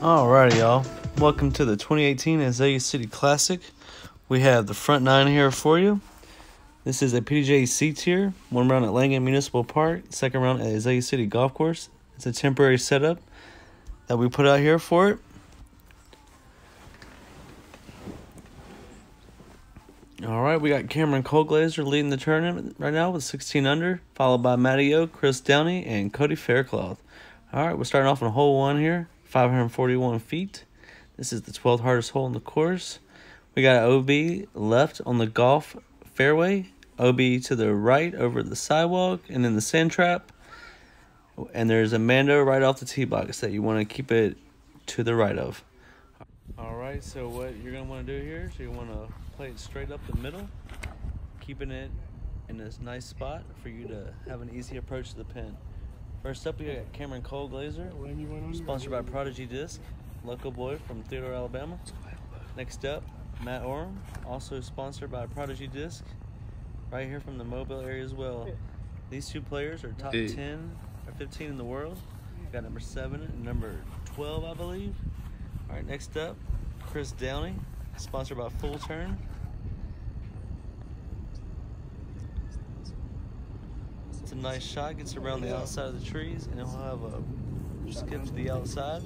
Alrighty, y'all. Welcome to the 2018 Azalea City Classic. We have the front nine here for you. This is a PDGA C tier, one round at Langan Municipal Park, second round at Azalea City Golf Course. It's a temporary setup that we put out here for it. All right, we got Cameron Colglazier leading the tournament right now with 16 under, followed by Matty O, Chris Downey, and Cody Faircloth. All right, we're starting off on hole one here. 541 feet. This is the 12th hardest hole in the course. We got an OB left on the golf fairway, OB to the right over the sidewalk, and then the sand trap. And there's a Mando right off the tee box that you want to keep it to the right of. All right, so what you're going to want to do here is you want to play it straight up the middle, keeping it in this nice spot for you to have an easy approach to the pin. First up, we got Cameron Colglazier, sponsored by Prodigy Disc, local boy from Theodore, Alabama. Next up, Matt Orum, also sponsored by Prodigy Disc, right here from the Mobile area as well. These two players are top 10 or 15 in the world. We got number 7 and number 12, I believe. All right, next up, Chris Downey, sponsored by Full Turn. A nice shot, gets around the outside of the trees, and he'll have a skip to the outside.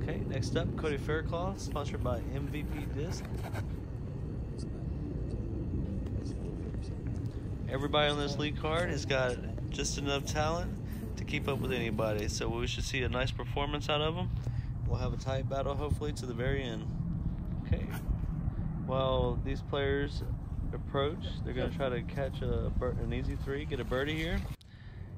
Okay, next up, Cody Faircloth, sponsored by MVP Disc. Everybody on this lead card has got just enough talent to keep up with anybody, so we should see a nice performance out of them. We'll have a tight battle, hopefully, to the very end. Okay. Well, these players approach. They're going to try to catch a, an easy three, get a birdie here.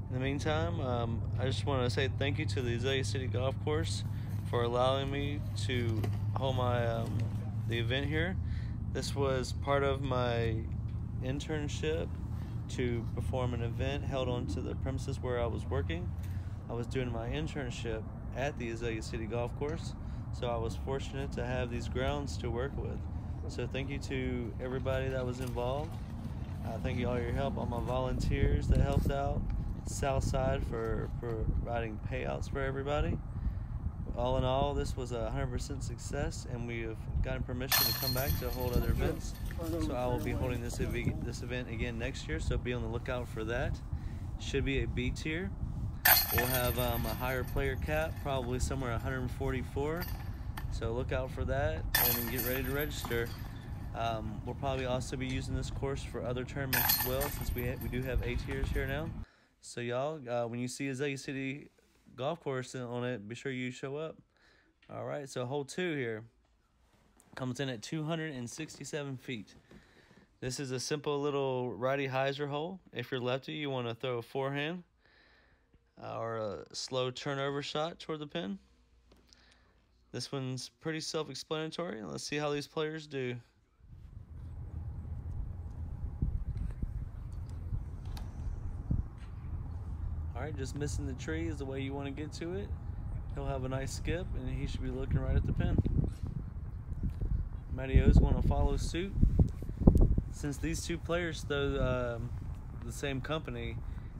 In the meantime, um, I just want to say thank you to the Azalea City Golf Course for allowing me to hold my um, the event here. This was part of my internship to perform an event held onto the premises where I was working. I was doing my internship at the Azalea City Golf Course, so I was fortunate to have these grounds to work with. So thank you to everybody that was involved. Uh, thank you all your help, all my volunteers that helped out. Southside for providing payouts for everybody. All in all, this was a 100% success, and we have gotten permission to come back to hold other events. So I will be holding this ev this event again next year. So be on the lookout for that. Should be a B tier. We'll have um, a higher player cap, probably somewhere 144. So look out for that and get ready to register. Um, we'll probably also be using this course for other tournaments as well since we, we do have A tiers here now. So y'all, uh, when you see Azalea City golf course on it, be sure you show up. All right, so hole two here comes in at 267 feet. This is a simple little righty hyzer hole. If you're lefty, you want to throw a forehand or a slow turnover shot toward the pin. This one's pretty self-explanatory. Let's see how these players do. Alright, just missing the tree is the way you want to get to it. He'll have a nice skip and he should be looking right at the pin. Matty O's going to follow suit. Since these two players throw um, the same company,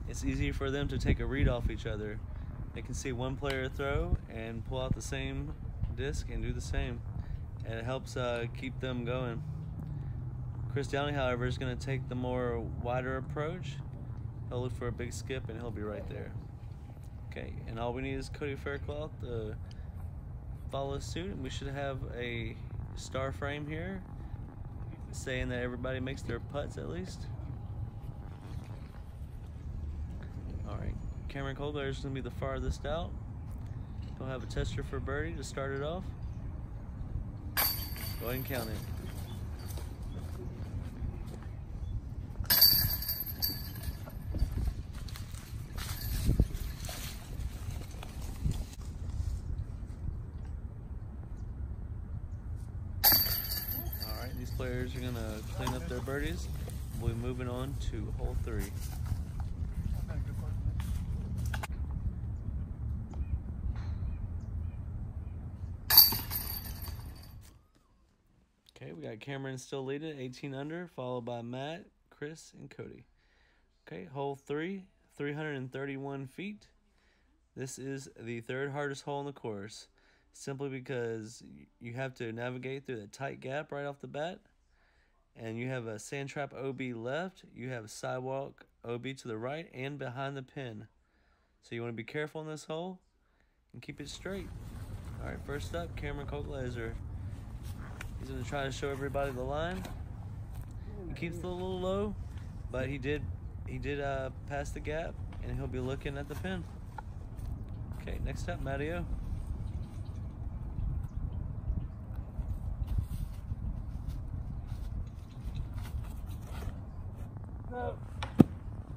it's easy for them to take a read off each other. They can see one player throw and pull out the same disc and do the same. And it helps uh, keep them going. Chris Downey, however, is going to take the more wider approach. He'll look for a big skip and he'll be right there. Okay, and all we need is Cody Faircloth to follow suit, and we should have a star frame here saying that everybody makes their putts at least. All right, Cameron Colbert is going to be the farthest out. We'll have a tester for birdie to start it off. Go ahead and count it. Alright, these players are to clean up their birdies. We'll be moving on to hole three. Okay, we got Cameron still leading, 18 under, followed by Matt, Chris, and Cody. Okay, hole three, 331 feet. This is the third hardest hole in the course. simply because you have to navigate through the tight gap right off the bat. And you have a sand trap OB left, you have a sidewalk OB to the right and behind the pin. So you want to be careful in this hole and keep it straight. All right, first up, Cameron Colglazier. He's going to try to show everybody the line. He keeps it a little low, but he did he did uh, pass the gap, and he'll be looking at the pin. Okay, next up, Matty O.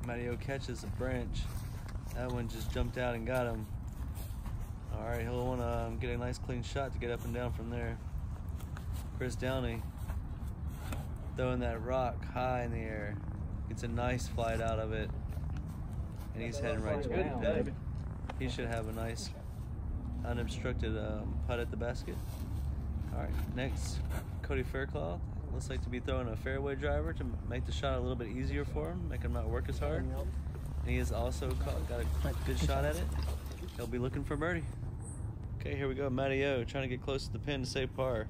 Mario catches a branch. That one just jumped out and got him. All right, he'll want to um, get a nice clean shot to get up and down from there. Chris Downey throwing that rock high in the air. Gets a nice flight out of it. And he's heading right to it. He should have a nice unobstructed um, putt at the basket. All right, next, Cody Faircloth. Looks like to be throwing a fairway driver to make the shot a little bit easier for him, make him not work as hard. And he has also caught, got a good shot at it. He'll be looking for birdie. Okay, here we go. Matty O trying to get close to the pin to save par.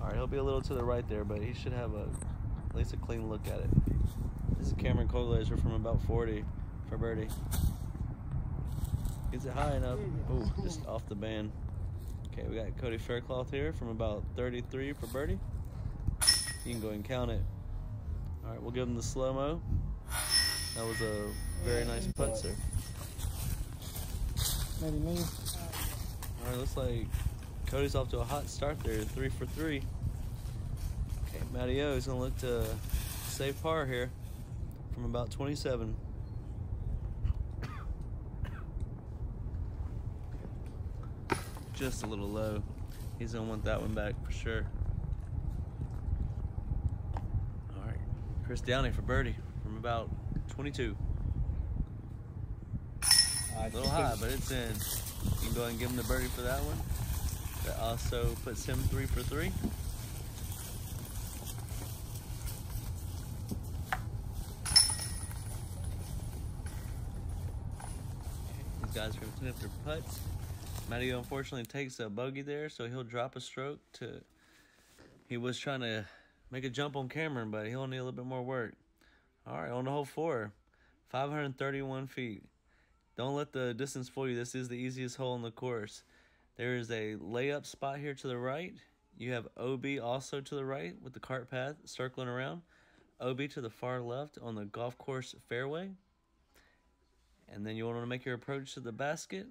All right, he'll be a little to the right there, but he should have a at least a clean look at it. This is Cameron Colglazier from about 40 for birdie. Gets it high enough. Oh, just off the band. Okay, we got Cody Faircloth here from about 33 for birdie. You can go and count it. All right, we'll give him the slow-mo. That was a very nice putt, sir. Maybe me. All right, looks like Cody's off to a hot start there, three for three. Okay, Matty O is gonna look to save par here from about 27. Just a little low. He's gonna want that one back for sure. All right, Chris Downey for birdie from about 22. A little high, but it's in. You can go ahead and give him the birdie for that one. That also puts him three for three. These up their putts. Matty unfortunately takes a bogey there, so he'll drop a stroke to. He was trying to make a jump on Cameron, but he'll need a little bit more work. All right, on the hole four, 531 feet. Don't let the distance fool you. This is the easiest hole in the course. There is a layup spot here to the right. You have OB also to the right with the cart path circling around. OB to the far left on the golf course fairway. And then you want to make your approach to the basket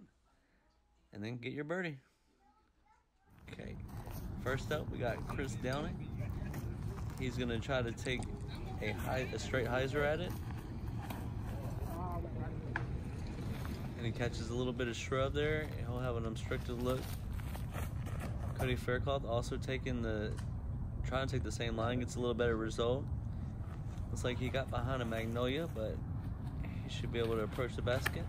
and then get your birdie. Okay, first up we got Chris Downey. He's going to try to take a, high, a straight hyzer at it. and he catches a little bit of shrub there and he'll have an obstructed look Cody Faircloth also taking the trying to take the same line gets a little better result looks like he got behind a magnolia but he should be able to approach the basket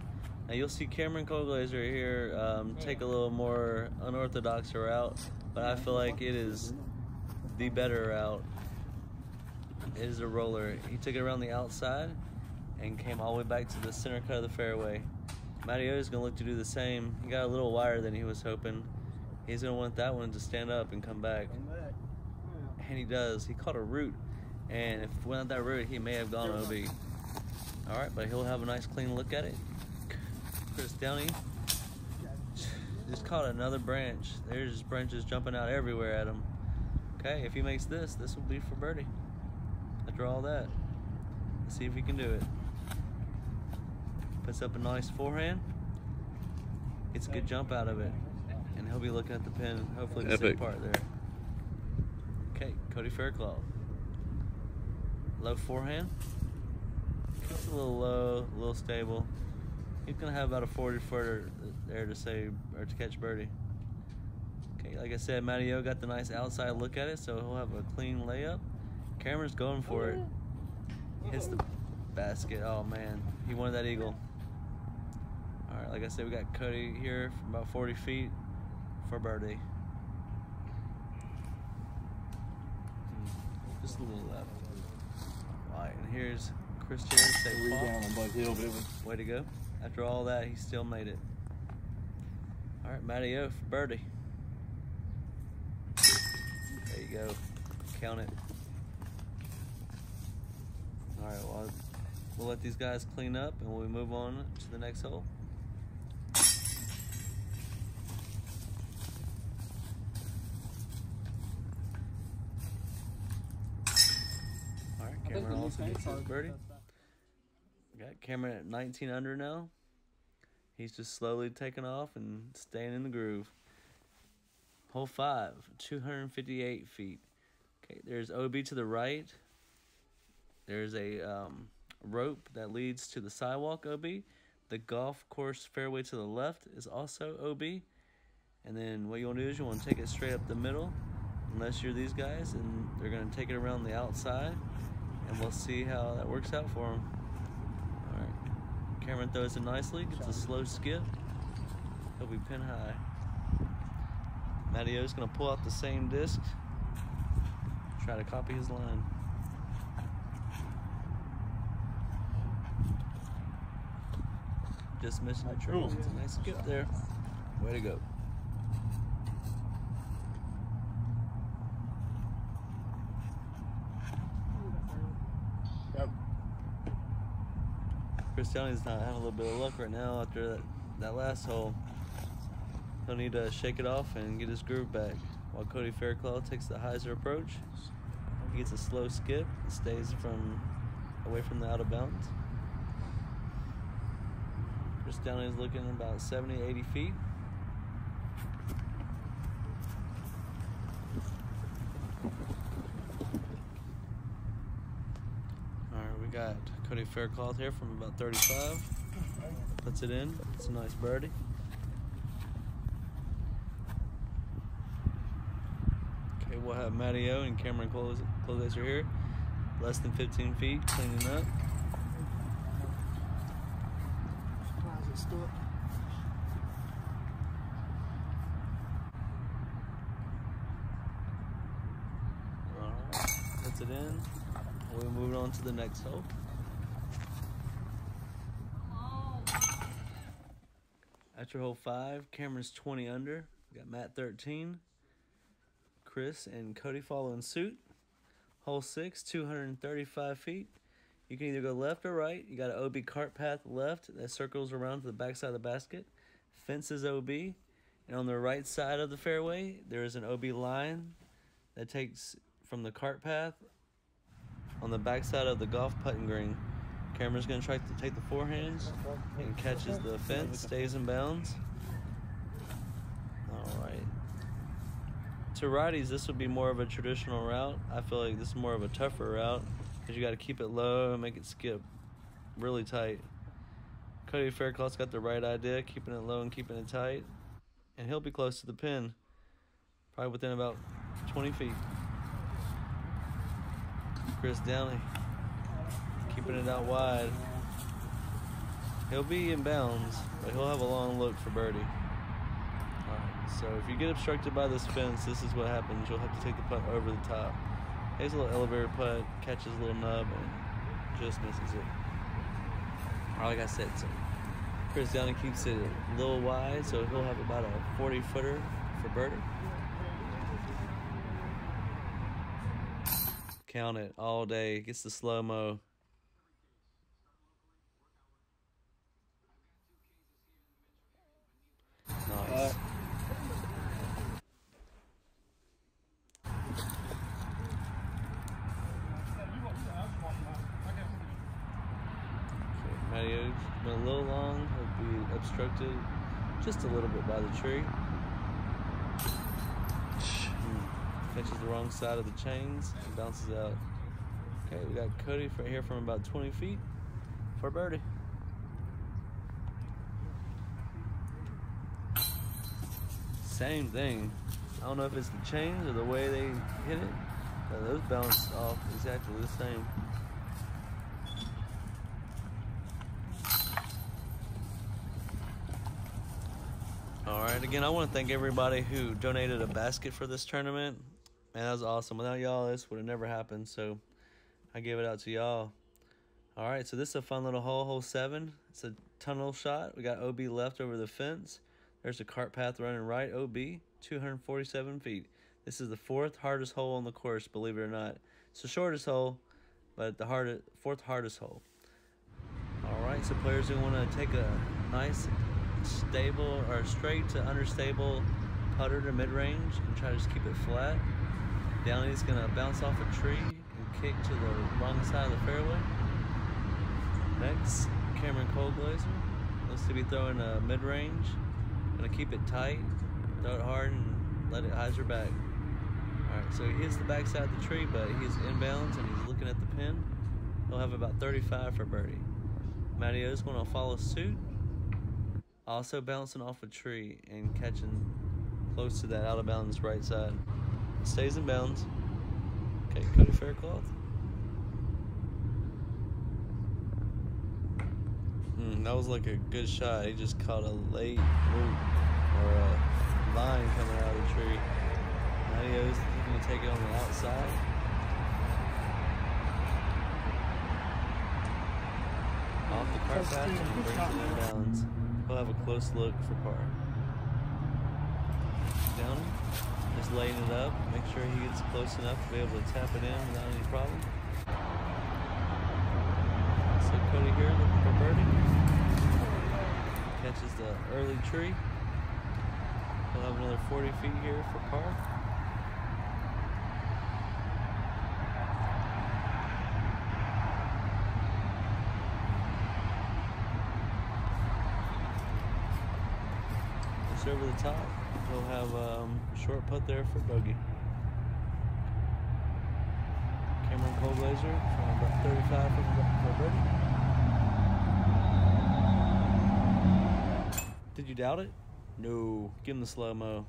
now you'll see Cameron Colglazier here um, take a little more unorthodox route but I feel like it is the better route it is a roller he took it around the outside and came all the way back to the center cut of the fairway Matty O is going to look to do the same. He got a little wider than he was hoping. He's going to want that one to stand up and come back. And he does. He caught a root. And if it went that root, he may have gone OB. All right, but he'll have a nice clean look at it. Chris Downey just caught another branch. There's branches jumping out everywhere at him. Okay, if he makes this, this will be for birdie. After all that, let's see if he can do it. Puts up a nice forehand. Gets a good jump out of it. And he'll be looking at the pin, hopefully the same part there. Okay, Cody Faircloth. Low forehand. It's a little low, a little stable. He's gonna have about a 40 footer there to save or to catch birdie. Okay, like I said, Matty O got the nice outside look at it, so he'll have a clean layup. Cameron's going for it. Hits the basket. Oh man, he wanted that eagle. All right, like I said, we got Cody here from about 40 feet for birdie. Hmm, just a little left. All right, and here's Chris Cherry. Three down on Buzz Hill, but it was Way to go. After all that, he still made it. All right, Matty O for birdie. There you go. Count it. All right, well, we'll let these guys clean up and we'll move on to the next hole. All right, Cameron also gets his birdie. Got Cameron at 19 under now. He's just slowly taking off and staying in the groove. Hole five, 258 feet. Okay, there's OB to the right. There's a um, rope that leads to the sidewalk OB. The golf course fairway to the left is also OB. And then what you want to do is you want to take it straight up the middle, unless you're these guys, and they're going to take it around the outside. And we'll see how that works out for them. Cameron throws it nicely, gets a slow skip. He'll be pin high. Matty O's gonna pull out the same disc, try to copy his line. Just missing the tree. It's a nice skip there. Way to go. Chris Downey's not having a little bit of luck right now after that, that last hole. He'll need to shake it off and get his groove back. While Cody Faircloth takes the hyzer approach. He gets a slow skip and stays from away from the out of bounds. Chris Downey is looking about 70, 80 feet. All right, we got Cody Faircloth here from about 35. Puts it in. It's a nice birdie. Okay, we'll have Matty O and Cameron Close Closezer here. Less than 15 feet, cleaning up. All right, puts it in. We're moving on to the next hole. After hole five, Cameron's 20 under. We got Matt 13. Chris and Cody following suit. Hole six, 235 feet. You can either go left or right. You got an OB cart path left that circles around to the backside of the basket. Fences OB. And on the right side of the fairway, there is an OB line that takes from the cart path on the backside of the golf putting green. Cameron's going to try to take the forehands and catches the fence, stays in bounds. All right. To righties, this would be more of a traditional route. I feel like this is more of a tougher route because you got to keep it low and make it skip really tight. Cody Faircloth's got the right idea, keeping it low and keeping it tight. And he'll be close to the pin, probably within about 20 feet. Chris Downey it out wide. He'll be in bounds, but he'll have a long look for birdie. So if you get obstructed by this fence, this is what happens. You'll have to take the putt over the top. Here's a little elevator putt, catches a little nub, and just misses it. Or like I said, so Chris Downey keeps it a little wide, so he'll have about a 40 footer for birdie. Count it all day. Gets the slow mo. Nice. Okay, Matty O's been a little long. He'll be obstructed just a little bit by the tree. Hmm. Catches the wrong side of the chains and bounces out. Okay, we got Cody right here from about 20 feet for birdie. Same thing. I don't know if it's the chains or the way they hit it, but those bounce off exactly the same. All right, again, I want to thank everybody who donated a basket for this tournament. Man, that was awesome. Without y'all, this would have never happened. So I gave it out to y'all. All right, so this is a fun little hole, hole seven. It's a tunnel shot. We got OB left over the fence. There's a cart path running right, OB, 247 feet. This is the fourth hardest hole on the course, believe it or not. It's the shortest hole, but the hardest, fourth hardest hole. All right, so players who want to take a nice, stable or straight to understable putter to mid-range and try to just keep it flat. Downey's gonna bounce off a tree and kick to the wrong side of the fairway. Next, Cameron Colglazier looks to be throwing a mid-range. Gonna keep it tight, throw it hard, and let it hyzer back. All right, so he hits the backside of the tree, but he's inbounds and he's looking at the pin. He'll have about 35 for birdie. Matty O's gonna follow suit. Also bouncing off a tree and catching close to that out of bounds right side. Stays in bounds. Okay, Cody Faircloth. Mm, that was like a good shot. He just caught a late root or a vine coming out of the tree. Matty O's going to take it on the outside. Off the cart path and brings it in bounds. We'll have a close look for par. Down, just laying it up. Make sure he gets close enough to be able to tap it in without any problem. So Cody here looking for birdie. Catches the early tree. We'll have another 40 feet here for par. Just over the top. We'll have um, a short putt there for bogey. Cameron Colglazier from about 35 for, for birdie. Did you doubt it? No. Give him the slow mo.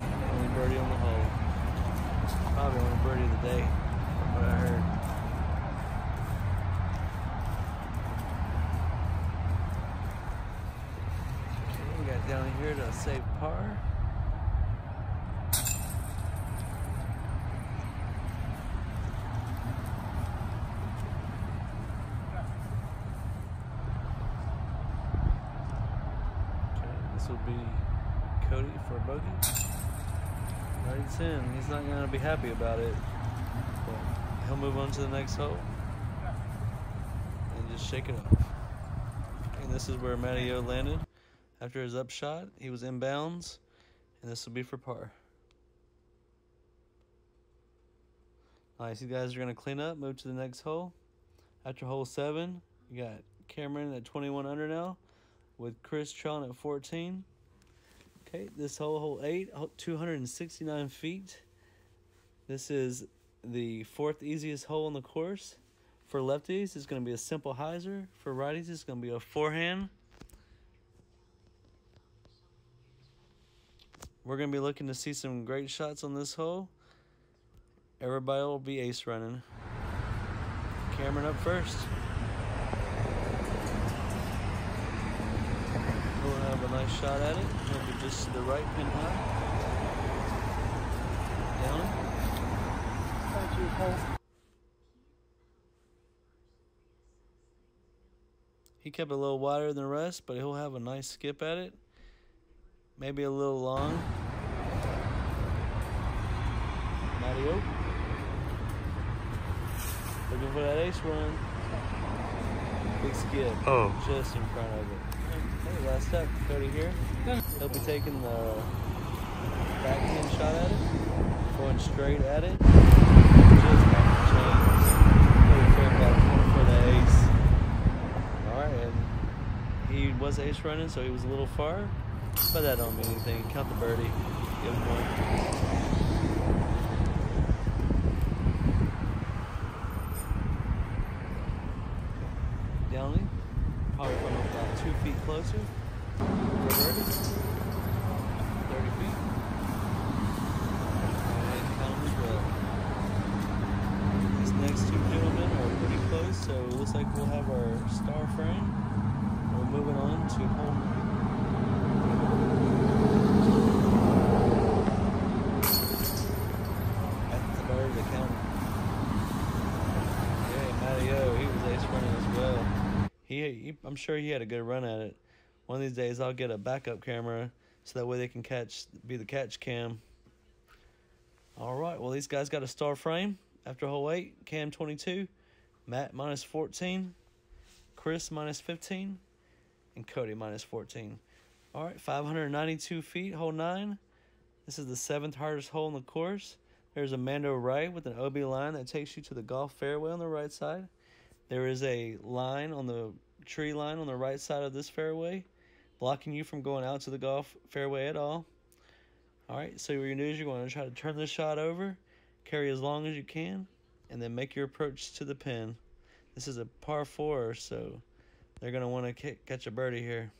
Only birdie on the hole. Probably only birdie of the day, from what I heard. Okay, we got save par. Okay, this will be Cody for bogey. Right, in. He's not going to be happy about it. But he'll move on to the next hole. And just shake it off. And this is where Matty landed. After his upshot, he was inbounds. And this will be for par. Nice, you guys are going to clean up, move to the next hole. After hole seven, you got Cameron at 21 under now with Chris trailing at 14. Okay, this hole, hole 8, 269 feet. This is the fourth easiest hole on the course. For lefties, it's going to be a simple hyzer. For righties, it's going to be a forehand. We're going to be looking to see some great shots on this hole. Everybody will be ace running. Cameron up first. We'll have a nice shot at it. He'll just to the right pin high. Down. He kept it a little wider than the rest, but he'll have a nice skip at it. Maybe a little long. Matty Oak. Looking for that ace run. Big skip. Oh. Just in front of it. Hey, last step. Cody here. He'll be taking the backhand shot at it. Going straight at it. Just off the chains. Cody Faircloth going for the ace. Alright, and he was ace running, so he was a little far. But that don't mean anything. Count the birdie. Give him one. Downey, probably from about two feet closer. For birdie. 30 feet. And count them as well. These next two gentlemen are pretty close, so it looks like we'll have our star frame. We're moving on to hole nine. Great. I'm sure he had a good run at it. One of these days, I'll get a backup camera so that way they can catch, be the catch cam. All right, well, these guys got a star frame after hole eight. Cam 22, Matt minus 14, Chris minus 15, and Cody minus 14. All right, 592 feet, hole nine. This is the seventh hardest hole in the course. There's a Mando right with an OB line that takes you to the golf fairway on the right side. There is a line on the tree line on the right side of this fairway, blocking you from going out to the golf fairway at all. All right, so what you're gonna do is you're gonna try to turn the shot over, carry as long as you can, and then make your approach to the pin. This is a par four, so they're gonna want to catch a birdie here.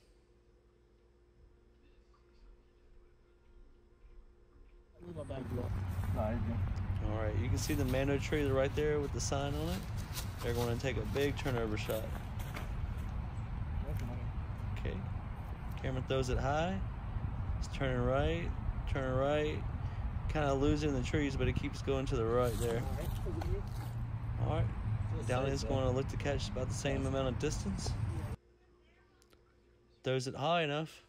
All right, you can see the Mando tree right there with the sign on it. They're going to take a big turnover shot. Okay. Cameron throws it high. It's turning right, turning right. Kind of losing the trees, but it keeps going to the right there. All right. Downey's going to look to catch about the same amount of distance. Throws it high enough.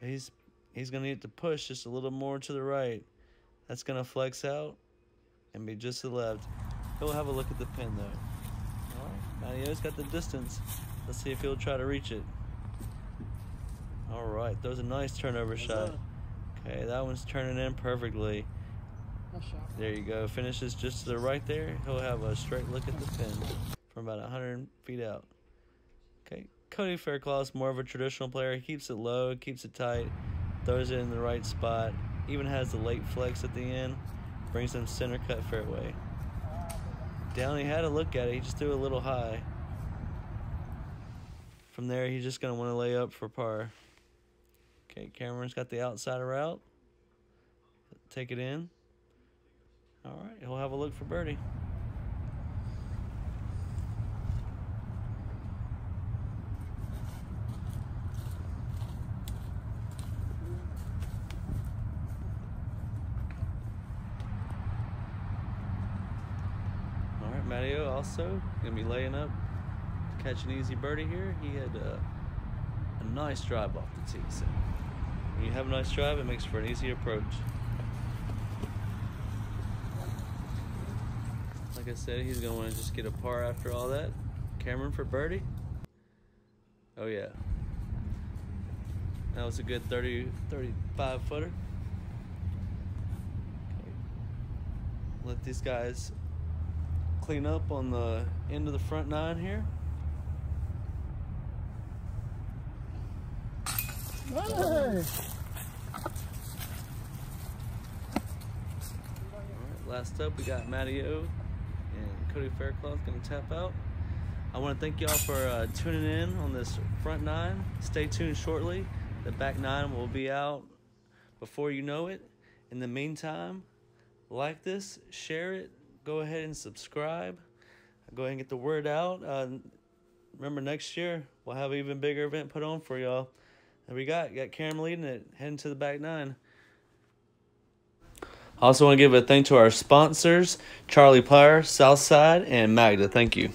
He's he's going to need to push just a little more to the right. That's going to flex out and be just to the left. He'll have a look at the pin though. All right, Matty O's got the distance. Let's see if he'll try to reach it. All right, throws a nice turnover shot. Okay, that one's turning in perfectly. There you go. Finishes just to the right there. He'll have a straight look at the pin from about 100 feet out. Okay, Cody Faircloth's more of a traditional player. He keeps it low, keeps it tight, throws it in the right spot. Even has the late flex at the end. Brings them center cut fairway. Downey had a look at it. He just threw a little high. From there, he's just going to want to lay up for par. Okay, Cameron's got the outside route. Take it in. All right, he'll have a look for birdie. All right, Matty O also gonna be laying up, to catch an easy birdie here. He had uh, a nice drive off the tee. So when you have a nice drive, it makes for an easy approach. Like I said, he's gonna want to just get a par after all that. Cameron for birdie. Oh yeah. That was a good 30, 35 footer. Let these guys clean up on the end of the front nine here. Last up, we got Matty O and Cody Faircloth going to tap out. I want to thank y'all for uh, tuning in on this front nine. Stay tuned shortly. The back nine will be out before you know it. In the meantime, like this, share it, go ahead and subscribe. Go ahead and get the word out. Uh, remember, next year, we'll have an even bigger event put on for y'all. And we got, got Cam leading it, heading to the back nine. I also want to give a thank to our sponsors, Charlie Plyer, Southside, and Magda. Thank you.